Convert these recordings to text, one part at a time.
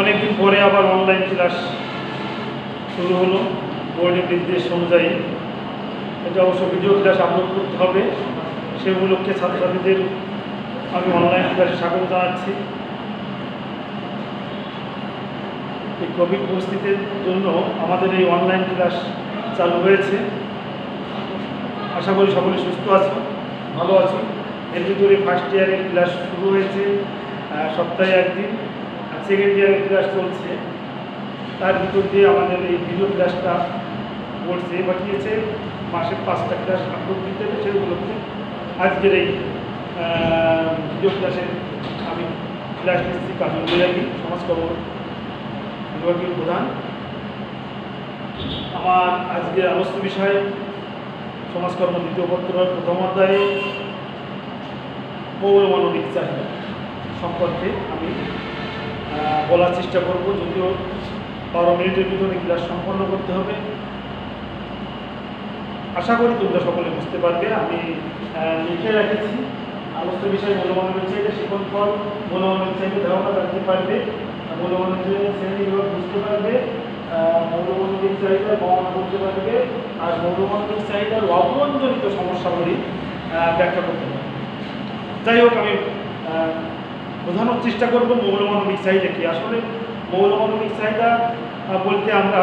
অনেকদিন পরে আবার অনলাইন ক্লাস শুরু হলো। বোর্ডের নির্দেশ অনুযায়ী। এটা অবশ্য ভিডিও ক্লাস আপলোড করতে হবে। সে উপলক্ষে ছাত্রছাত্রীদের আমি অনলাইন ক্লাসে স্বাগত জানাচ্ছি। এই কোভিড পরিস্থিতির জন্য আমাদের এই অনলাইন ক্লাস চালু হয়েছে। আশা করি সকলে সুস্থ আছো, ভালো আছো। এর ভিতরে ফার্স্ট ইয়ারের ক্লাস শুরু হয়েছে সপ্তাহে একদিন। সেকেন্ড ইয়ারের ক্লাস চলছে। তার ভিতর দিয়ে আমাদের এই ভিডিও ক্লাসটা পড়ছে বাকিয়েছে মাসে পাঁচটা ক্লাস আপলোড দিতে হবে সেই উপলক্ষে আজকের এই ভিডিও ক্লাসে আমি ক্লাস নিচ্ছি কাজল বৈরাগী সমাজকর্ম বিভাগীয় প্রধান। আমার আজকের আলোচ্য বিষয় সমাজকর্ম দ্বিতীয় পত্র প্রথম অধ্যায়ে পৌরমানবিক চাহিদা সম্পর্কে আমি বলার চেষ্টা করব যদিও বারো মিনিটের ভিতরে ক্লাস সম্পন্ন করতে হবে। আশা করি তোমরা সকলে বুঝতে পারবে আমি লিখে রেখেছি। আলোচ্য বিষয় মূল্যমানবিক চাহিদা শিখন ফল মূল্যমানবিক চাহিদা ধারণা রাখতে পারবে মূল্যমানবিক চাহিদা শ্রেণি বিভাগ বুঝতে পারবে আহ, চাহিদা বর্ণনা করতে পারবে আর মৌলমানবিক চাহিদার অপরঞ্জনিত সমস্যাগুলি ব্যাখ্যা করতে পারবে। যাই হোক আমি বোঝানোর চেষ্টা করব মৌলমানবিক চাহিদা কি। আসলে মৌলমানবিক চাহিদা বলতে আমরা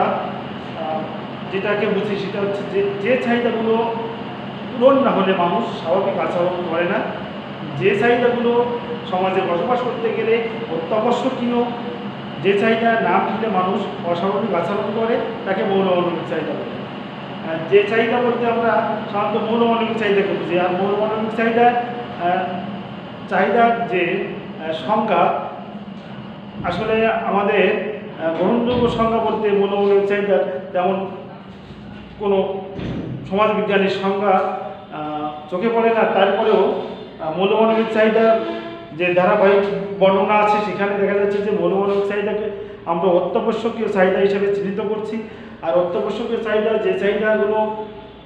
যেটাকে বুঝি সেটা হচ্ছে যে যে চাহিদাগুলো পূরণ না হলে মানুষ স্বাভাবিক আচরণ করে না। যে চাহিদাগুলো সমাজে বসবাস করতে গেলে অত্যাবশ্যকীয়, যে চাহিদা না মিললে মানুষ অস্বাভাবিক আচরণ করে, তাকে মৌলমানবিক চাহিদা বলে। যে চাহিদা বলতে আমরা সাধারণত মৌলমানবিক চাহিদাকে বুঝি। আর মৌলমানবিক চাহিদা চাহিদার যে সংজ্ঞা আসলে আমাদের গ্রহণযোগ্য সংজ্ঞা বলতে মৌলমানবিক চাহিদার তেমন কোনো সমাজবিজ্ঞানীর আহ, চোখে পড়ে না। তারপরেও মৌলমানবিক চাহিদার যে ধারাবাহিক বর্ণনা আছে সেখানে দেখা যাচ্ছে যে মৌলমানবিক চাহিদাকে আমরা অত্যাবশ্যকীয় চাহিদা হিসেবে চিহ্নিত করছি। আর অত্যাবশ্যকীয় চাহিদা যে চাহিদাগুলো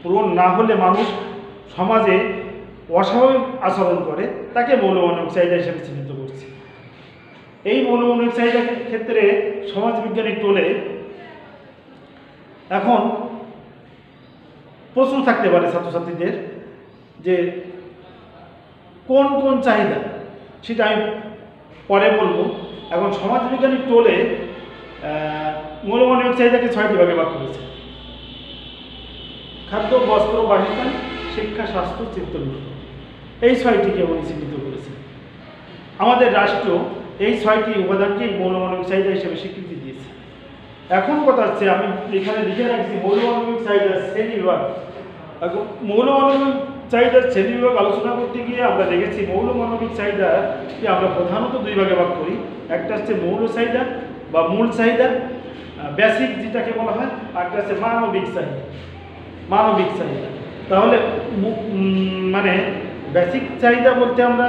পূরণ না হলে মানুষ সমাজে অস্বাভাবিক আচরণ করে তাকে মৌলমানবিক চাহিদা হিসেবে চিহ্নিত এই মৌলমানবিক চাহিদার ক্ষেত্রে সমাজবিজ্ঞানী টোলে এখন প্রশ্ন থাকতে পারে ছাত্রছাত্রীদের যে কোন কোন চাহিদা? সেটা আমি পরে বলব। এখন সমাজবিজ্ঞানী টোলে মৌলমানবিক চাহিদাকে ছয়টি ভাগে ভাগ করেছে। খাদ্য, বস্ত্র, বাসস্থান, শিক্ষা, স্বাস্থ্য চিত্তবিনোদন এই ছয়টিকে উনি চিহ্নিত করেছে আমাদের রাষ্ট্র এই ছয়টি উপাদানকেই মৌলমানবিক চাহিদা হিসেবে স্বীকৃতি দিয়েছে। এখন কথা হচ্ছে, আমি এখানে লিখে রাখছি, মৌলমানবিক বিভাগ এখন মৌলমানবিক চাহিদার শ্রেণি বিভাগ আলোচনা করতে গিয়ে আমরা দেখেছি, মৌলমানবিক চাহিদাকে আমরা প্রধানত দুই ভাগে ভাগ করি। একটা হচ্ছে মৌল চাহিদা বা মূল চাহিদা বেসিক যেটাকে বলা হয়, আর একটা হচ্ছে মানবিক চাহিদা। মানবিক চাহিদা। তাহলে মানে বেসিক চাহিদা বলতে আমরা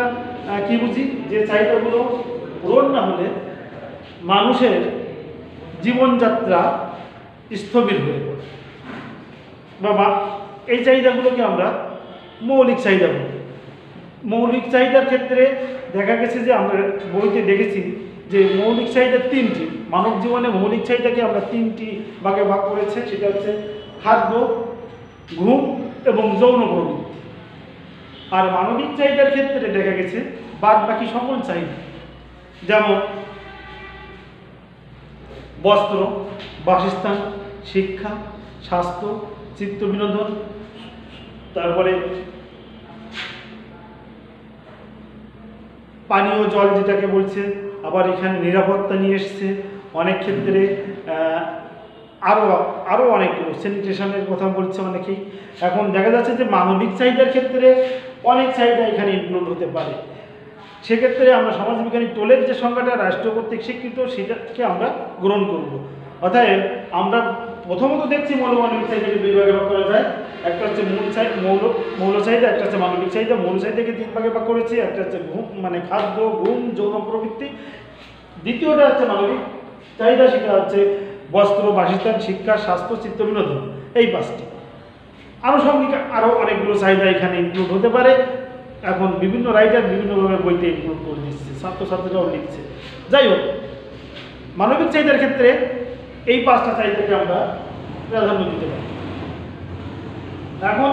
কি বুঝি? যে চাহিদাগুলো পূরণ না হলে মানুষের জীবনযাত্রা স্থবির হয়ে পড়ে। বা এই চাহিদাগুলোকে আমরা মৌলিক চাহিদা বলি। মৌলিক চাহিদার ক্ষেত্রে দেখা গেছে যে আমরা বইতে দেখেছি যে মৌলিক চাহিদা তিনটি। মানব জীবনে মৌলিক চাহিদাকে আমরা তিনটি ভাগে ভাগ করেছে, সেটা হচ্ছে খাদ্য, ঘুম এবং যৌন প্রবৃত্তি। আর মানবিক চাহিদার ক্ষেত্রে দেখা গেছে বাদ বাকি সকল চাহিদা। যেমন বস্ত্র, বাসস্থান, শিক্ষা, স্বাস্থ্য, চিত্ত বিনোদন, তারপরে পানীয় জল যেটাকে বলছে, আবার এখানে নিরাপত্তা নিয়ে এসছে। অনেক ক্ষেত্রে আরও আরও অনেকগুলো স্যানিটেশনের কথা বলছে অনেকেই। এখন দেখা যাচ্ছে যে মানবিক চাহিদার ক্ষেত্রে অনেক চাহিদা এখানে ইনক্লুড হতে পারে। সেক্ষেত্রে আমরা সমাজবিজ্ঞানী টোলের যে সংখ্যাটা রাষ্ট্র কর্তৃক স্বীকৃত, সেটাকে আমরা গ্রহণ করব। অতএব আমরা প্রথমত দেখছি মৌলমানবিক চাহিদাকে দুই ভাগে ভাগ করা যায়। একটা হচ্ছে মূল চাই, মৌল মৌল চাহিদা, একটা হচ্ছে মানবিক চাহিদা। মৌল চাহিদাকে তিন ভাগে ভাগ করেছি, একটা হচ্ছে ঘুম মানে খাদ্য ঘুম যৌন প্রবৃত্তি। দ্বিতীয়টা হচ্ছে মানবিক চাহিদা, সেটা হচ্ছে বস্ত্র, বাসস্থান, শিক্ষা, স্বাস্থ্য, চিত্ত, বিনোদন। এই পাঁচটি। আনুষঙ্গিক আরও অনেকগুলো চাহিদা এখানে ইনক্লুড হতে পারে। এখন বিভিন্ন রাইটার বিভিন্নভাবে বইতে ইনক্লুড করে দিচ্ছে, ছাত্রছাত্রীরাও লিখছে। যাই হোক, মানবিক চাহিদার ক্ষেত্রে এই পাঁচটা চাহিদাকে আমরা প্রাধান্য দিতে পারি। এখন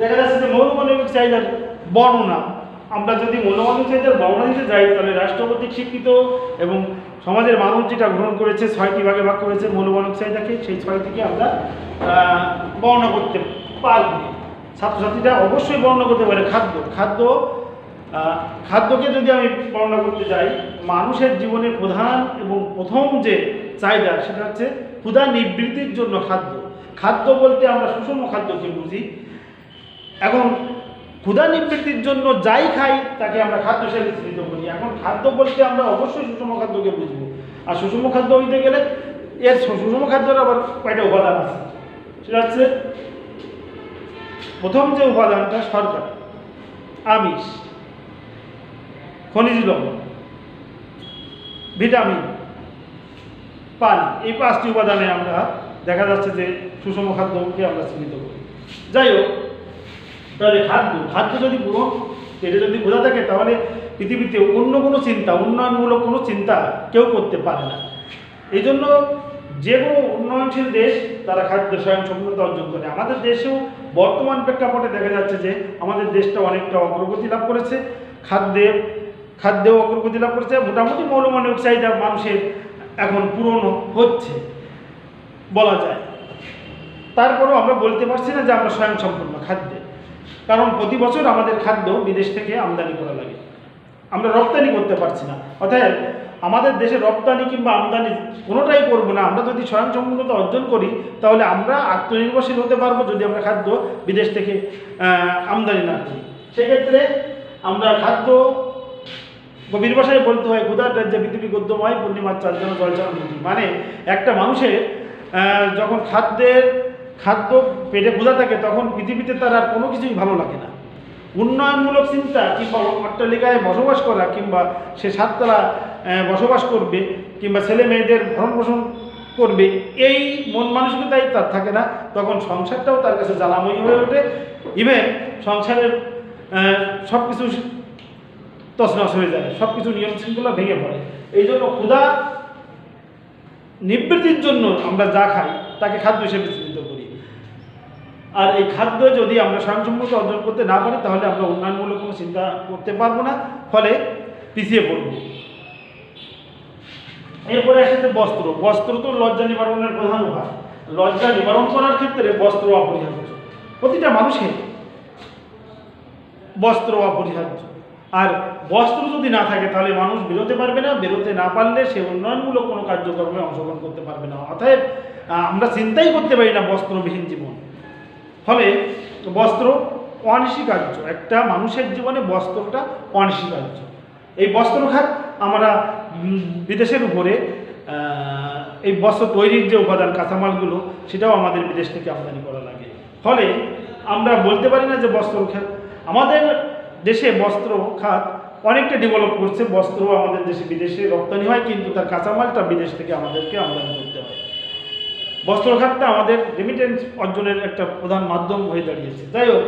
দেখা যাচ্ছে যে মৌলমানবিক চাহিদার বর্ণনা, আমরা যদি মৌলমানবিক চাহিদার বর্ণনা দিতে যাই, তাহলে রাষ্ট্রপতি স্বীকৃত এবং সমাজের মানুষ যেটা গ্রহণ করেছে, ছয়টি ভাগে ভাগ করেছে মৌলমানবিক চাহিদাকে, সেই ছয়টিকে আমরা বর্ণনা করতে পারব। ছাত্রছাত্রীরা অবশ্যই বর্ণনা করতে পারে খাদ্য। খাদ্য খাদ্যকে যদি আমি বর্ণনা করতে যাই, মানুষের জীবনের প্রধান এবং প্রথম যে চাহিদা সেটা হচ্ছে ক্ষুধা নিবৃত্তির জন্য খাদ্য। খাদ্য বলতে আমরা সুষম খাদ্যকে বুঝি। এখন ক্ষুধা নিবৃত্তির জন্য যাই খাই, তাকে আমরা খাদ্য হিসেবে চিহ্নিত করি। এখন খাদ্য বলতে আমরা অবশ্যই সুষম খাদ্যকে বুঝব। আর সুষম খাদ্য হইতে গেলে এর সুষম খাদ্যের আবার কয়টা উপাদান আছে। সেটা হচ্ছে প্রথম যে উপাদানটা সরকার, আমিষ, খনিজ লবণ, ভিটামিন, পানি, এই পাঁচটি উপাদানে আমরা দেখা যাচ্ছে যে সুষম খাদ্যকে আমরা চিহ্নিত করি। যাই হোক, তাহলে খাদ্য খাদ্য যদি পুরো পেটে যদি বোঝা থাকে, তাহলে পৃথিবীতে অন্য কোনো চিন্তা, উন্নয়নমূলক কোনো চিন্তা কেউ করতে পারে না। এই জন্য যে কোনো উন্নয়নশীল দেশ তারা খাদ্য স্বয়ংসম্পূর্ণতা অর্জন করে। আমাদের দেশেও বর্তমান প্রেক্ষাপটে দেখা যাচ্ছে যে আমাদের দেশটা অনেকটা অগ্রগতি লাভ করেছে, খাদ্যে, খাদ্যেও অগ্রগতি লাভ করেছে, মোটামুটি মৌলমানবিক চাহিদা মানুষের এখন পূরণ হচ্ছে বলা যায়। তারপরেও আমরা বলতে পারছি না যে আমরা স্বয়ংসম্পূর্ণ খাদ্যে, কারণ প্রতি বছর আমাদের খাদ্য বিদেশ থেকে আমদানি করা লাগে। আমরা রপ্তানি করতে পারছি না, অতএব আমাদের দেশে রপ্তানি কিংবা আমদানি কোনোটাই করব না। আমরা যদি স্বয়ংসম্পূর্ণতা অর্জন করি, তাহলে আমরা আত্মনির্ভরশীল হতে পারব যদি আমরা খাদ্য বিদেশ থেকে আমদানি না করি। সেক্ষেত্রে আমরা খাদ্য গভীর ভাষায় বলতে হয় ক্ষুধার রাজ্যে পৃথিবী গদ্যময়, পূর্ণিমার চার জন্য জল চাল মানে একটা মানুষের যখন খাদ্যের, খাদ্য পেটে ক্ষুধা থাকে, তখন পৃথিবীতে তার আর কোনো কিছুই ভালো লাগে না। উন্নয়নমূলক চিন্তা কিংবা অট্টালিকায় বসবাস করা কিংবা সে সাততলা বসবাস করবে কিংবা ছেলে মেয়েদের ভরণ পোষণ করবে, এই মন মানসিকতাই তার থাকে না। তখন সংসারটাও তার কাছে জ্বালাময়ী হয়ে ওঠে। ইভেন সংসারের সব কিছু তছনছ হয়ে যায়। সব কিছু নিয়ম শৃঙ্খলা ভেঙে পড়ে। এই জন্য ক্ষুধা নিবৃত্তির জন্য আমরা যা খাই, তাকে খাদ্য হিসেবে চিহ্নিত করি। আর এই খাদ্য যদি আমরা স্বয়ংসম্মত অর্জন করতে না পারি, তাহলে আমরা উন্নয়নমূলক কোনো চিন্তা করতে পারব না। ফলে পিছিয়ে পড়ব। এরপরে আসছে বস্ত্র। বস্ত্র তো লজ্জা নিবারণের প্রধান উপায়। লজ্জা নিবারণ করার ক্ষেত্রে বস্ত্র অপরিহার্য। প্রতিটা মানুষের বস্ত্র অপরিহার্য। আর বস্ত্র যদি না থাকে, তাহলে মানুষ বেরোতে পারবে না। বেরোতে না পারলে সে উন্নয়নমূলক কোনো কার্যক্রমে অংশগ্রহণ করতে পারবে না। অতএব আমরা চিন্তাই করতে পারি না বস্ত্রবিহীন জীবন। ফলে বস্ত্র অনস্বীকার্য। একটা মানুষের জীবনে বস্ত্রটা অনস্বীকার্য। এই বস্ত্র খাত আমরা বিদেশের উপরে এই বস্ত্র তৈরির যে উপাদান, কাঁচামালগুলো, সেটাও আমাদের বিদেশ থেকে আমদানি করা লাগে। ফলে আমরা বলতে পারি না যে বস্ত্র খাত আমাদের দেশে বস্ত্র খাত অনেকটা ডেভেলপ করছে, বস্ত্র আমাদের দেশে বিদেশে রপ্তানি হয়, কিন্তু তার কাঁচামালটা বিদেশ থেকে আমাদেরকে আমদানি করতে হয়। বস্ত্র খাতটা আমাদের রেমিটেন্স অর্জনের একটা প্রধান মাধ্যম হয়ে দাঁড়িয়েছে। যাই হোক,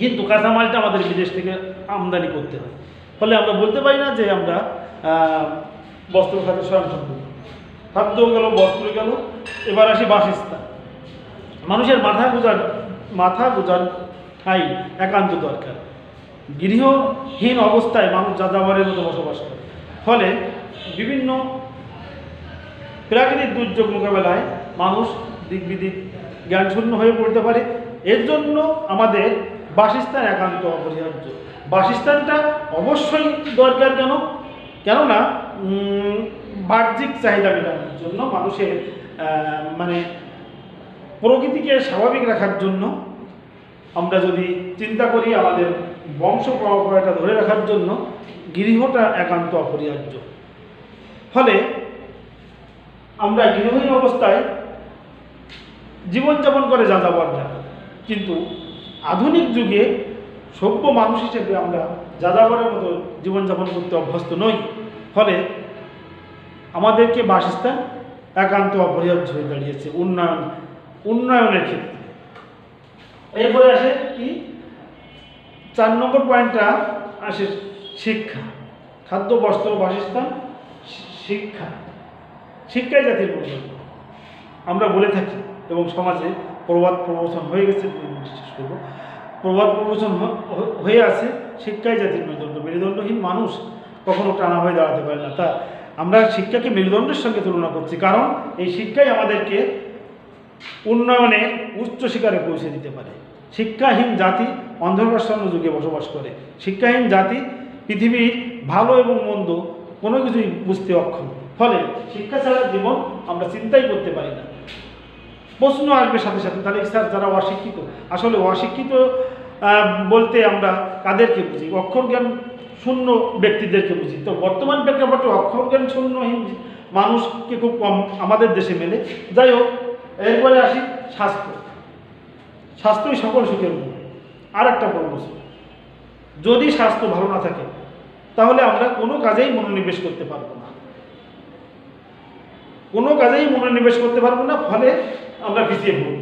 কিন্তু কাঁচামালটা আমাদের বিদেশ থেকে আমদানি করতে হয়। ফলে আমরা বলতে পারি না যে আমরা বস্ত্র খাতে স্বয়ংসম্পূর্ণ। খাদ্য গেল, বস্ত্র গেল, এবার আসি বাসস্থান। মানুষের মাথা গুজার মাথা গুজার ঠাই একান্ত দরকার। গৃহহীন অবস্থায় মানুষ যাযাবরের মতো বসবাস করে। ফলে বিভিন্ন প্রাকৃতিক দুর্যোগ মোকাবেলায় মানুষ দিক বিদিক জ্ঞানশূন্য হয়ে পড়তে পারে। এর জন্য আমাদের বাসস্থান একান্ত অপরিহার্য। বাসস্থানটা অবশ্যই দরকার কেন? কেননা বাহ্যিক চাহিদা মেটানোর জন্য মানুষের মানে প্রকৃতিকে স্বাভাবিক রাখার জন্য, আমরা যদি চিন্তা করি আমাদের বংশ পরম্পরাটা ধরে রাখার জন্য, গৃহটা একান্ত অপরিহার্য। ফলে আমরা গৃহহীন অবস্থায় জীবনযাপন করে যাযাবররা কিন্তু আধুনিক যুগে সভ্য মানুষ হিসেবে আমরা যাযাবরের মতো জীবনযাপন করতে অভ্যস্ত নই। ফলে আমাদেরকে বাসস্থান একান্ত অপরিহার্য হয়ে দাঁড়িয়েছে উন্নয়ন, উন্নয়নের ক্ষেত্রে। এরপরে আসে কি? চার নম্বর পয়েন্টটা আসে শিক্ষা, খাদ্য, বস্ত্র, বাসস্থান শিক্ষা। শিক্ষাই জাতির মেরুদণ্ড আমরা বলে থাকি এবং সমাজে প্রবাদ প্রবচন হয়ে গেছে করব। প্রবাদ প্রবচন হয়ে আছে, শিক্ষাই জাতির মেরুদণ্ড। মেরুদণ্ডহীন মানুষ কখনো টানা হয়ে দাঁড়াতে পারে না। তা আমরা শিক্ষাকে মেরুদণ্ডের সঙ্গে তুলনা করছি। কারণ এই শিক্ষাই আমাদেরকে উন্নয়নের উচ্চ শিকারে পৌঁছে দিতে পারে। শিক্ষাহীন জাতি অন্ধকারাচ্ছন্ন যুগে বসবাস করে। শিক্ষাহীন জাতি পৃথিবীর ভালো এবং মন্দ কোনো কিছুই বুঝতে অক্ষম। ফলে শিক্ষা ছাড়া জীবন আমরা চিন্তাই করতে পারি না। প্রশ্ন আসবে সাথে সাথে। তাহলে স্যার, যারা অশিক্ষিত, আসলে অশিক্ষিত বলতে আমরা কাদেরকে বুঝি? অক্ষর জ্ঞান শূন্য ব্যক্তিদেরকে বুঝি। তো বর্তমান প্রেক্ষাপটে অক্ষর জ্ঞান শূন্যহীন মানুষকে খুব কম আমাদের দেশে মেলে। যাই হোক, এরপরে আসি স্বাস্থ্য। স্বাস্থ্যই সকল সুখের মূল। আর একটা প্রশ্ন যদি স্বাস্থ্য ভালো না থাকে, তাহলে আমরা কোনো কাজেই মনোনিবেশ করতে পারব না। কোনো কাজেই মনোনিবেশ করতে পারব না, ফলে আমরা পিছিয়ে পড়ব।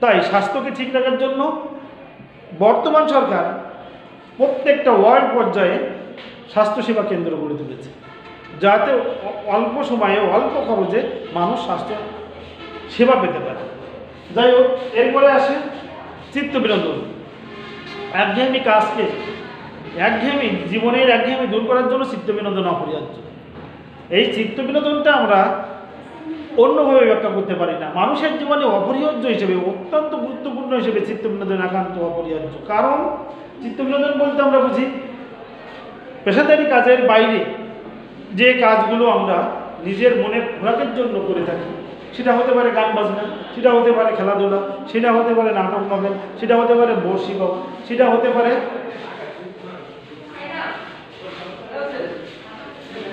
তাই স্বাস্থ্যকে ঠিক রাখার জন্য বর্তমান সরকার প্রত্যেকটা ওয়ার্ড পর্যায়ে স্বাস্থ্যসেবা কেন্দ্র গড়ে তুলেছে, যাতে অল্প সময়ে, অল্প খরচে মানুষ স্বাস্থ্য সেবা পেতে পারে। যাই হোক, এরপরে আসে চিত্ত বিনোদন। একঘেয়েমি কাজকে একঘেয়েমি, জীবনের একঘেয়েমি দূর করার জন্য চিত্ত বিনোদন অপরিহার্য। এই চিত্ত বিনোদনটা আমরা অন্যভাবে ব্যাখ্যা করতে পারি না। মানুষের জীবনে অপরিহার্য হিসেবে, অত্যন্ত গুরুত্বপূর্ণ হিসেবে চিত্ত বিনোদন একান্ত অপরিহার্য। কারণ চিত্ত বিনোদন বলতে আমরা বুঝি, পেশাদারি কাজের বাইরে যে কাজগুলো আমরা নিজের মনের খোরাকের জন্য করে থাকি, সেটা হতে পারে গান বাজনা, সেটা হতে পারে খেলাধুলা, সেটা হতে পারে নাটক নভেল, সেটা হতে পারে বর্ষি গাওয়া সেটা হতে পারে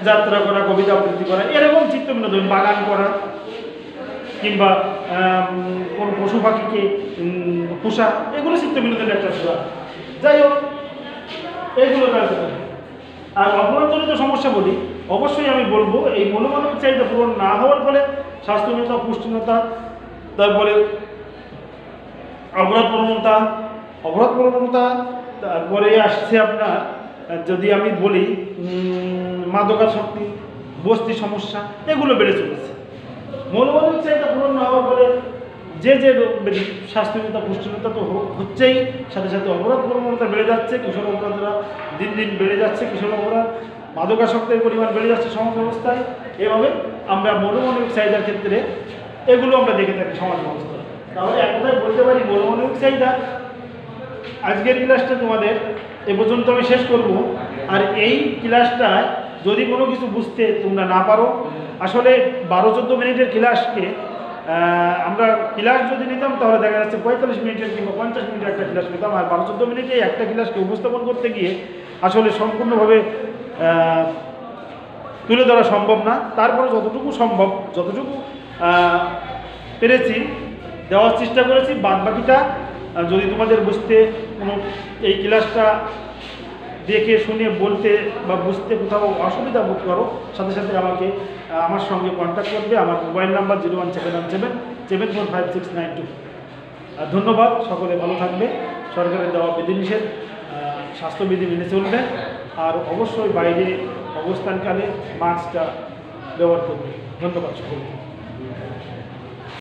যাত্রা করা, কবিতা আবৃত্তি করা, এরকম চিত্ত বিনোদন, বাগান করা, কিংবা কোনো পশু পাখিকে পোষা, এগুলো চিত্ত বিনোদনের একটা সুরা যাই হোক, এইগুলো। আর অপরাধজনিত সমস্যা বলি, অবশ্যই আমি বলব, এই মনোমানবিক চাহিদা পূরণ না হওয়ার ফলে স্বাস্থ্যহীনতা, পুষ্টিহীনতা, তারপরে অপরাধ প্রবণতা অপরাধ প্রবণতা, তারপরে আসছে আপনার যদি আমি বলি উম, মাদকাসক্তি বস্তি সমস্যা এগুলো বেড়ে চলেছে। মনোমানবিক চাহিদা পূরণ না হওয়ার ফলে যে যে স্বাস্থ্যহীনতা পুষ্টিহীনতা তো হচ্ছেই সাথে সাথে অপরাধ প্রবণতা বেড়ে যাচ্ছে কিশোর অপরাধরা দিন দিন বেড়ে যাচ্ছে কিশোর অপরাধ মাদকাসক্তের পরিমাণ বেড়ে যাচ্ছে সমাজ ব্যবস্থায়। এভাবে আমরা মনোমানবিক চাহিদার ক্ষেত্রে এগুলো আমরা দেখে থাকি সমাজ ব্যবস্থায়। তাহলে এক কথায় বলতে পারি মনোমানবিক চাহিদা আজকের ক্লাসটা তোমাদের এ পর্যন্ত আমি শেষ করব। আর এই ক্লাসটায় যদি কোনো কিছু বুঝতে তোমরা না পারো, আসলে বারো চোদ্দ মিনিটের ক্লাসকে আমরা ক্লাস যদি নিতাম তাহলে দেখা যাচ্ছে পঁয়তাল্লিশ মিনিটের কিংবা পঞ্চাশ মিনিটের একটা ক্লাস নিতাম। আর বারো চোদ্দ মিনিটে একটা ক্লাসকে উপস্থাপন করতে গিয়ে আসলে সম্পূর্ণভাবে তুলে ধরা সম্ভব না। তারপরে যতটুকু সম্ভব, যতটুকু পেরেছি, দেওয়ার চেষ্টা করেছি বাদ বাকিটা আহ, যদি তোমাদের বুঝতে কোনো এই ক্লাসটা দেখে শুনে বলতে বা বুঝতে কোথাও অসুবিধা বোধ করো সাথে সাথে আমাকে আমার সঙ্গে কন্ট্যাক্ট করবে। আমার mobile number zero one seven one seven seven four five six nine two. ধন্যবাদ সকলে ভালো থাকবে। সরকারের দেওয়া বিধিনিষেধ স্বাস্থ্যবিধি মেনে চলবে। আর অবশ্যই বাইরে অবস্থানকালে মাস্কটা ব্যবহার করবে। ধন্যবাদ সকলকে।